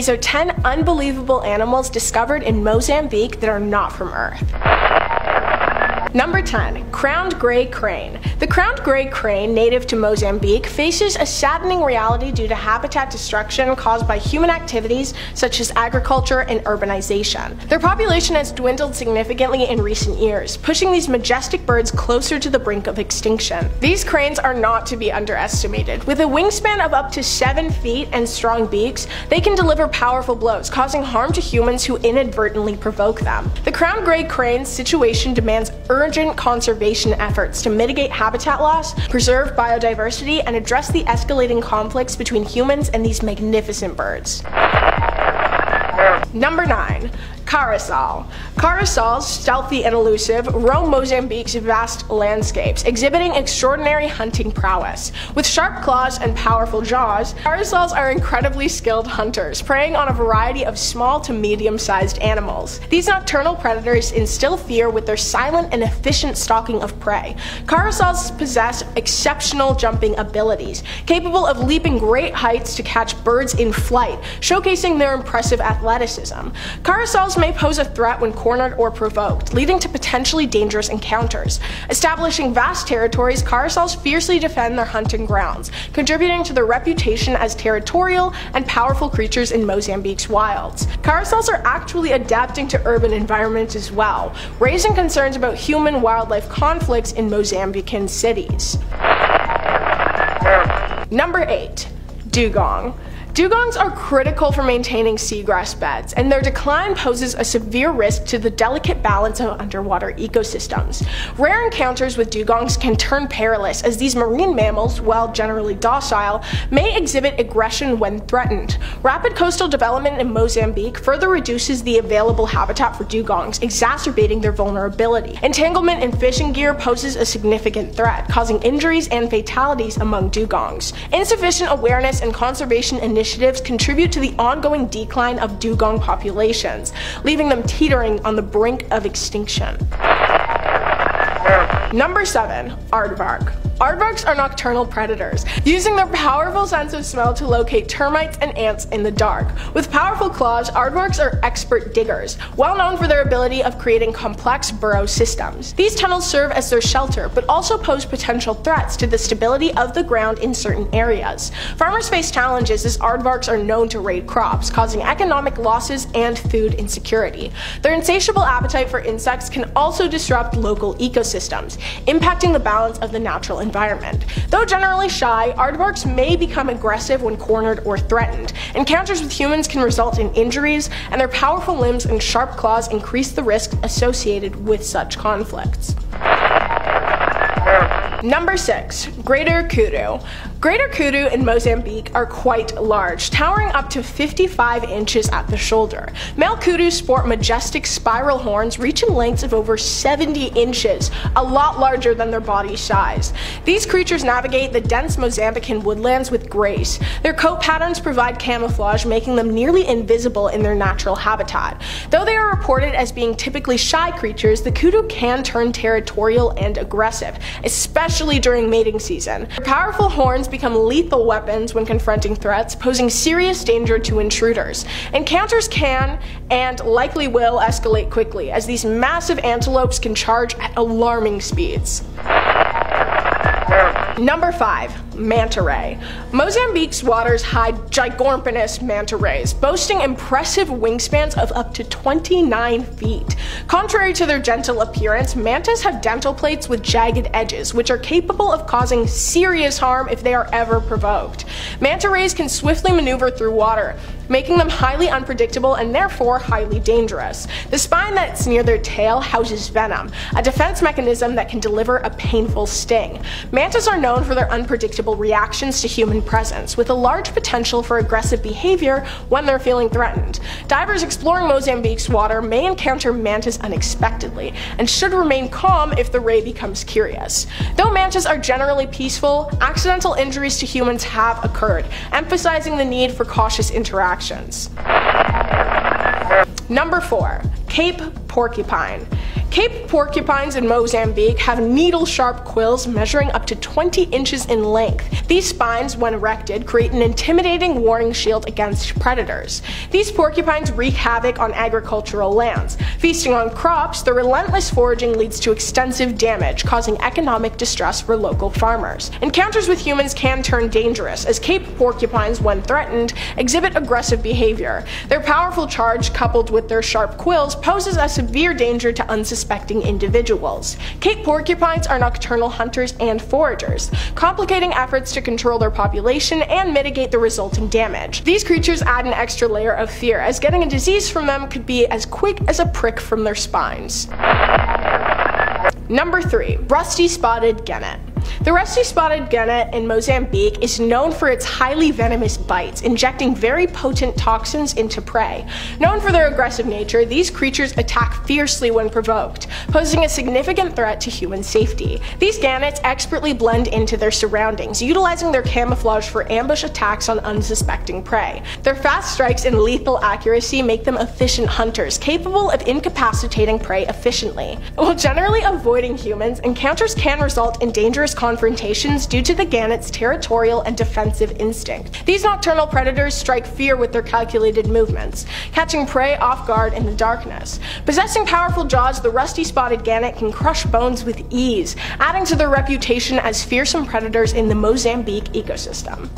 These are 10 unbelievable animals discovered in Mozambique that are not from Earth. Number 10. Crowned Gray Crane. The crowned gray crane, native to Mozambique, faces a saddening reality due to habitat destruction caused by human activities such as agriculture and urbanization. Their population has dwindled significantly in recent years, pushing these majestic birds closer to the brink of extinction. These cranes are not to be underestimated. With a wingspan of up to 7 feet and strong beaks, they can deliver powerful blows, causing harm to humans who inadvertently provoke them. The crowned gray crane's situation demands urgent conservation efforts to mitigate habitat loss, preserve biodiversity, and address the escalating conflicts between humans and these magnificent birds. Number 9. Caracal. Caracals, stealthy and elusive, roam Mozambique's vast landscapes, exhibiting extraordinary hunting prowess. With sharp claws and powerful jaws, caracals are incredibly skilled hunters, preying on a variety of small to medium-sized animals. These nocturnal predators instill fear with their silent and efficient stalking of prey. Caracals possess exceptional jumping abilities, capable of leaping great heights to catch birds in flight, showcasing their impressive athleticism. Caracals may pose a threat when cornered or provoked, leading to potentially dangerous encounters. Establishing vast territories, caracals fiercely defend their hunting grounds, contributing to their reputation as territorial and powerful creatures in Mozambique's wilds. Caracals are actually adapting to urban environments as well, raising concerns about human wildlife conflicts in Mozambican cities. Number 8. Dugong. Dugongs are critical for maintaining seagrass beds, and their decline poses a severe risk to the delicate balance of underwater ecosystems. Rare encounters with dugongs can turn perilous, as these marine mammals, while generally docile, may exhibit aggression when threatened. Rapid coastal development in Mozambique further reduces the available habitat for dugongs, exacerbating their vulnerability. Entanglement in fishing gear poses a significant threat, causing injuries and fatalities among dugongs. Insufficient awareness and conservation initiatives initiatives contribute to the ongoing decline of dugong populations, leaving them teetering on the brink of extinction. Number 7. Aardvark. Aardvarks are nocturnal predators, using their powerful sense of smell to locate termites and ants in the dark. With powerful claws, aardvarks are expert diggers, well known for their ability of creating complex burrow systems. These tunnels serve as their shelter, but also pose potential threats to the stability of the ground in certain areas. Farmers face challenges as aardvarks are known to raid crops, causing economic losses and food insecurity. Their insatiable appetite for insects can also disrupt local ecosystems, impacting the balance of the natural environment environment. Though generally shy, aardvarks may become aggressive when cornered or threatened. Encounters with humans can result in injuries, and their powerful limbs and sharp claws increase the risk associated with such conflicts. Number 6. Greater Kudu. Greater kudu in Mozambique are quite large, towering up to 55 inches at the shoulder. Male kudus sport majestic spiral horns reaching lengths of over 70 inches, a lot larger than their body size. These creatures navigate the dense Mozambican woodlands with grace. Their coat patterns provide camouflage, making them nearly invisible in their natural habitat. Though they are reported as being typically shy creatures, the kudu can turn territorial and aggressive, especially during mating season. Their powerful horns become lethal weapons when confronting threats, posing serious danger to intruders. Encounters can and likely will escalate quickly, as these massive antelopes can charge at alarming speeds. Number 5. Manta ray. Mozambique's waters hide gigorpinous manta rays, boasting impressive wingspans of up to 29 feet. Contrary to their gentle appearance, mantas have dental plates with jagged edges, which are capable of causing serious harm if they are ever provoked. Manta rays can swiftly maneuver through water, making them highly unpredictable and therefore highly dangerous. The spine that's near their tail houses venom, a defense mechanism that can deliver a painful sting. Mantas are known for their unpredictable reactions to human presence, with a large potential for aggressive behavior when they're feeling threatened. Divers exploring Mozambique's water may encounter mantas unexpectedly, and should remain calm if the ray becomes curious. Though mantas are generally peaceful, accidental injuries to humans have occurred, emphasizing the need for cautious interaction actions. Number 4. Cape Porcupine. Cape porcupines in Mozambique have needle sharp quills measuring up to 20 inches in length. These spines, when erected, create an intimidating warning shield against predators. These porcupines wreak havoc on agricultural lands. Feasting on crops, their relentless foraging leads to extensive damage, causing economic distress for local farmers. Encounters with humans can turn dangerous, as Cape porcupines, when threatened, exhibit aggressive behavior. Their powerful charge, coupled with their sharp quills, poses a severe danger to unsuspecting individuals. Cape porcupines are nocturnal hunters and foragers, complicating efforts to control their population and mitigate the resulting damage. These creatures add an extra layer of fear, as getting a disease from them could be as quick as a prick from their spines. Number 3. Rusty Spotted Genet the rusty spotted genet in Mozambique is known for its highly venomous bites, injecting very potent toxins into prey. Known for their aggressive nature, these creatures attack fiercely when provoked, posing a significant threat to human safety. These gannets expertly blend into their surroundings, utilizing their camouflage for ambush attacks on unsuspecting prey. Their fast strikes and lethal accuracy make them efficient hunters, capable of incapacitating prey efficiently. While generally avoiding humans, encounters can result in dangerous confrontations due to the gannet's territorial and defensive instinct. These nocturnal predators strike fear with their calculated movements, catching prey off guard in the darkness. Possessing powerful jaws, the rusty spotted gannet can crush bones with ease, adding to their reputation as fearsome predators in the Mozambique ecosystem.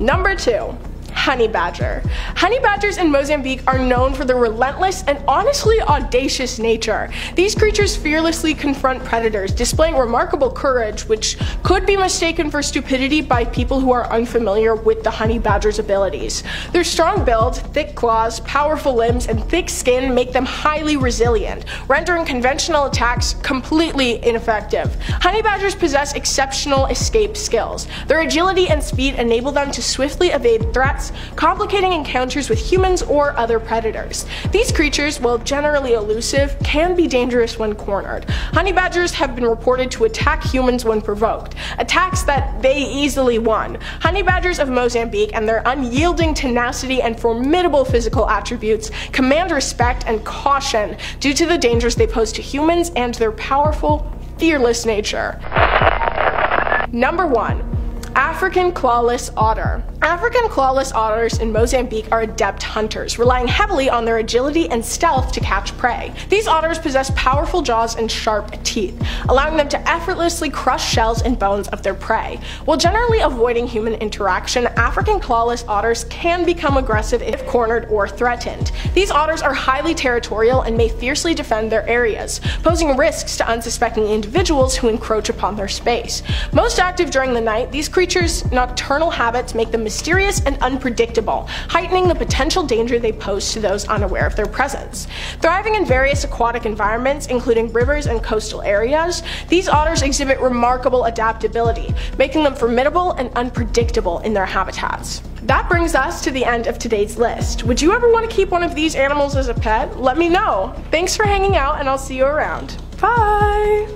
Number 2 honey badger. Honey badgers in Mozambique are known for their relentless and honestly audacious nature. These creatures fearlessly confront predators, displaying remarkable courage, which could be mistaken for stupidity by people who are unfamiliar with the honey badger's abilities. Their strong build, thick claws, powerful limbs, and thick skin make them highly resilient, rendering conventional attacks completely ineffective. Honey badgers possess exceptional escape skills. Their agility and speed enable them to swiftly evade threats, complicating encounters with humans or other predators. These creatures, while generally elusive, can be dangerous when cornered. Honey badgers have been reported to attack humans when provoked, attacks that they easily won. Honey badgers of Mozambique and their unyielding tenacity and formidable physical attributes command respect and caution due to the dangers they pose to humans and their powerful, fearless nature. Number 1. African clawless otter. African clawless otters in Mozambique are adept hunters, relying heavily on their agility and stealth to catch prey. These otters possess powerful jaws and sharp teeth, allowing them to effortlessly crush shells and bones of their prey. While generally avoiding human interaction, African clawless otters can become aggressive if cornered or threatened. These otters are highly territorial and may fiercely defend their areas, posing risks to unsuspecting individuals who encroach upon their space. Most active during the night, these creatures' nocturnal habits make them mysterious and unpredictable, heightening the potential danger they pose to those unaware of their presence. Thriving in various aquatic environments, including rivers and coastal areas, these otters exhibit remarkable adaptability, making them formidable and unpredictable in their habitats. That brings us to the end of today's list. Would you ever want to keep one of these animals as a pet? Let me know. Thanks for hanging out and I'll see you around. Bye!